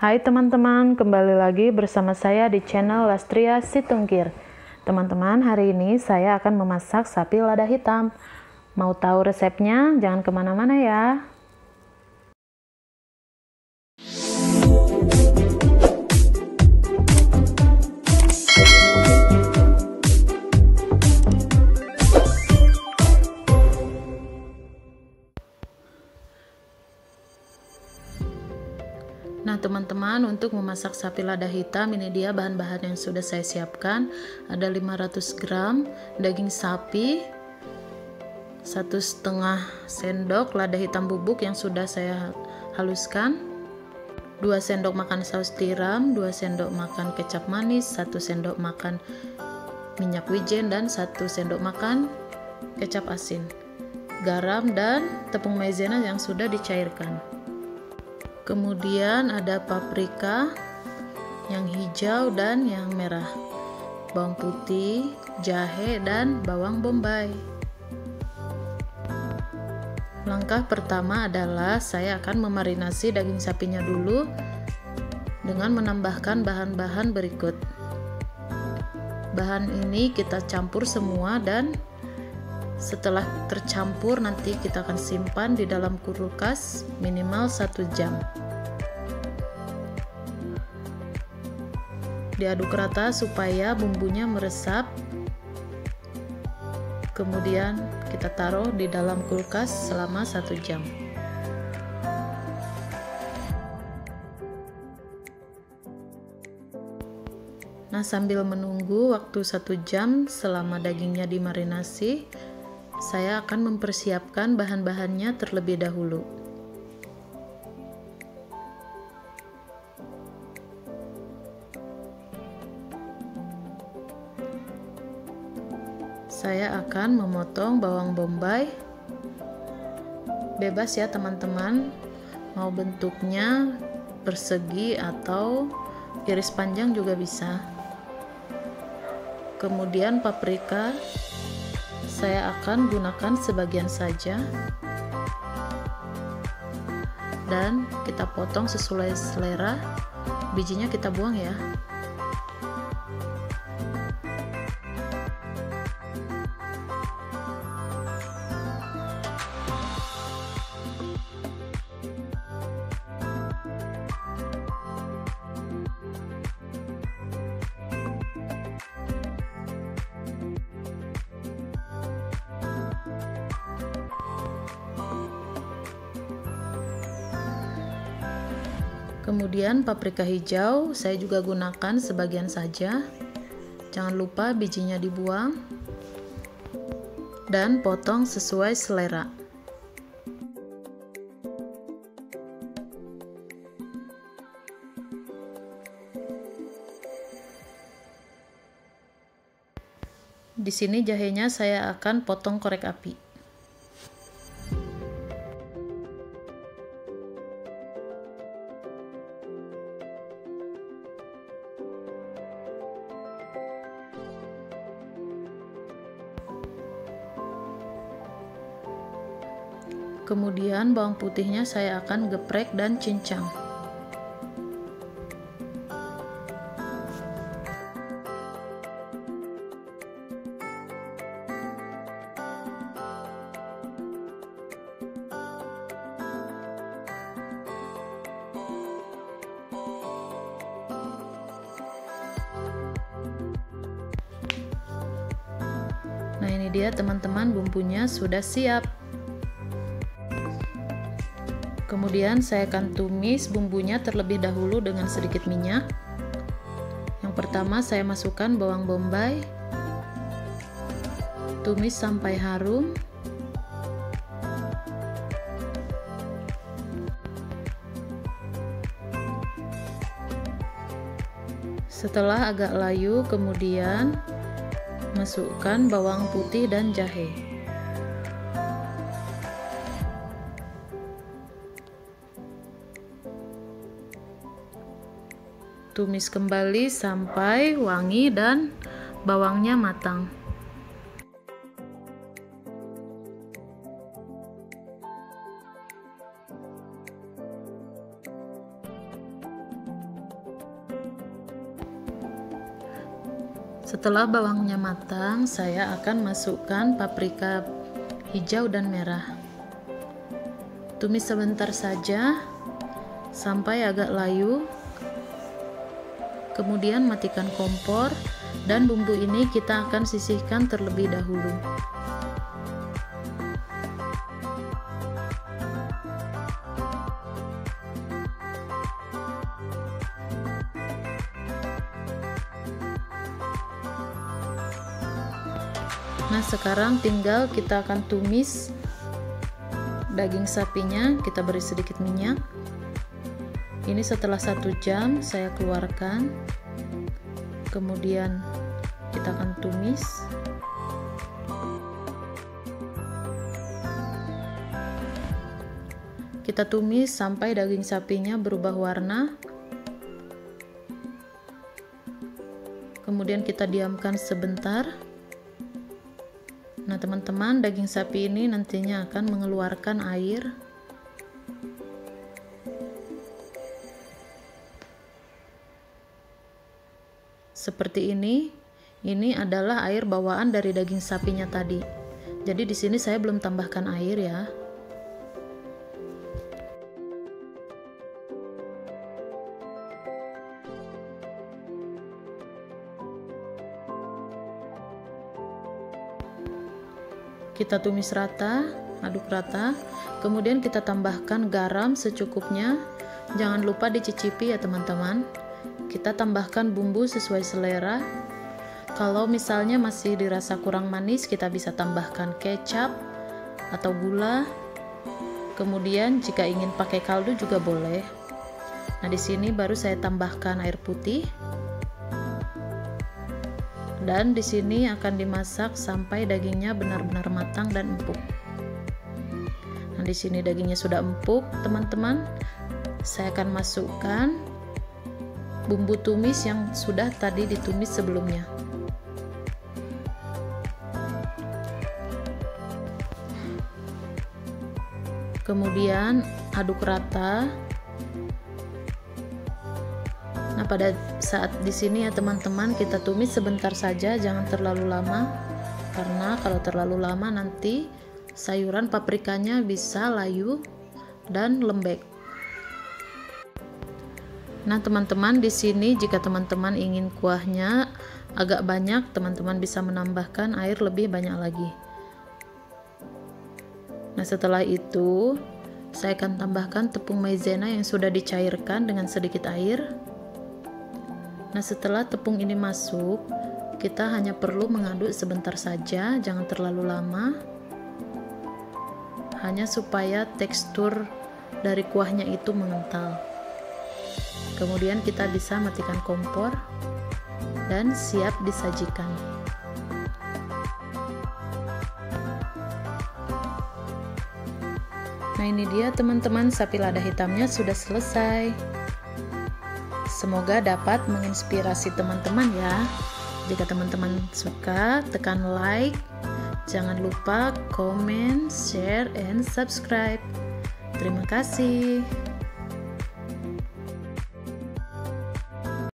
Hai teman-teman, kembali lagi bersama saya di channel Lastria Situngkir. Teman-teman, hari ini saya akan memasak sapi lada hitam. Mau tahu resepnya? Jangan ke mana-mana ya. Teman-teman untuk memasak sapi lada hitam. Ini dia bahan-bahan yang sudah saya siapkan. Ada 500 gram daging sapi satu setengah sendok lada hitam bubuk yang sudah saya haluskan 2 sendok makan saus tiram 2 sendok makan kecap manis 1 sendok makan minyak wijen dan 1 sendok makan kecap asin garam dan tepung maizena yang sudah dicairkan kemudian ada paprika yang hijau dan yang merah bawang putih jahe dan bawang bombay. Langkah pertama adalah saya akan memarinasi daging sapinya dulu dengan menambahkan bahan-bahan berikut. Bahan ini kita campur semua dan setelah tercampur nanti kita akan simpan di dalam kulkas minimal satu jam. Diaduk rata supaya bumbunya meresap. Kemudian kita taruh di dalam kulkas selama satu jam. Nah sambil menunggu waktu satu jam selama dagingnya dimarinasi saya akan mempersiapkan bahan-bahannya terlebih dahulu. Saya akan memotong bawang bombay. Bebas ya teman-teman. Mau bentuknya persegi atau iris panjang juga bisa. Kemudian paprika saya akan gunakan sebagian saja. Dan kita potong sesuai selera. Bijinya kita buang ya Kemudian paprika hijau saya juga gunakan sebagian saja. Jangan lupa bijinya dibuang. Dan potong sesuai selera. Di sini jahenya saya akan potong korek api. Kemudian bawang putihnya saya akan geprek dan cincang. Nah, ini dia teman-teman bumbunya sudah siap. Kemudian saya akan tumis bumbunya terlebih dahulu dengan sedikit minyak. Yang pertama saya masukkan bawang bombay. Tumis sampai harum. Setelah agak layu, kemudian masukkan bawang putih dan jahe. tumis kembali sampai wangi dan bawangnya matang. Setelah bawangnya matang, saya akan masukkan paprika hijau dan merah. Tumis sebentar saja sampai agak layu Kemudian matikan kompor dan bumbu ini kita akan sisihkan terlebih dahulu. Nah, sekarang tinggal kita akan tumis daging sapinya, kita beri sedikit minyak. Ini setelah satu jam saya keluarkan, kemudian kita akan tumis. Kita tumis sampai daging sapinya berubah warna. Kemudian kita diamkan sebentar. Nah, teman-teman, daging sapi ini nantinya akan mengeluarkan air. Seperti ini. Ini adalah air bawaan dari daging sapinya tadi. Jadi di sini saya belum tambahkan air ya. kita tumis rata aduk rata kemudian kita tambahkan garam secukupnya jangan lupa dicicipi ya teman-teman kita tambahkan bumbu sesuai selera kalau misalnya masih dirasa kurang manis kita bisa tambahkan kecap atau gula kemudian jika ingin pakai kaldu juga boleh nah di sini baru saya tambahkan air putih dan di sini akan dimasak sampai dagingnya benar-benar matang dan empuk. Nah, di sini dagingnya sudah empuk, teman-teman. Saya akan masukkan bumbu tumis yang sudah tadi ditumis sebelumnya. Kemudian aduk rata Nah, pada saat di sini ya teman-teman kita tumis sebentar saja, jangan terlalu lama. Karena kalau terlalu lama nanti sayuran paprikanya bisa layu dan lembek. Nah, teman-teman di sini jika teman-teman ingin kuahnya agak banyak, teman-teman bisa menambahkan air lebih banyak lagi. Nah, setelah itu saya akan tambahkan tepung maizena yang sudah dicairkan dengan sedikit air. Nah, setelah tepung ini masuk, kita hanya perlu mengaduk sebentar saja, jangan terlalu lama. Hanya supaya tekstur dari kuahnya itu mengental. Kemudian kita bisa matikan kompor dan siap disajikan. Nah, ini dia teman-teman sapi lada hitamnya sudah selesai. Semoga dapat menginspirasi teman-teman ya. Jika teman-teman suka, tekan like. Jangan lupa komen, share, and subscribe. Terima kasih.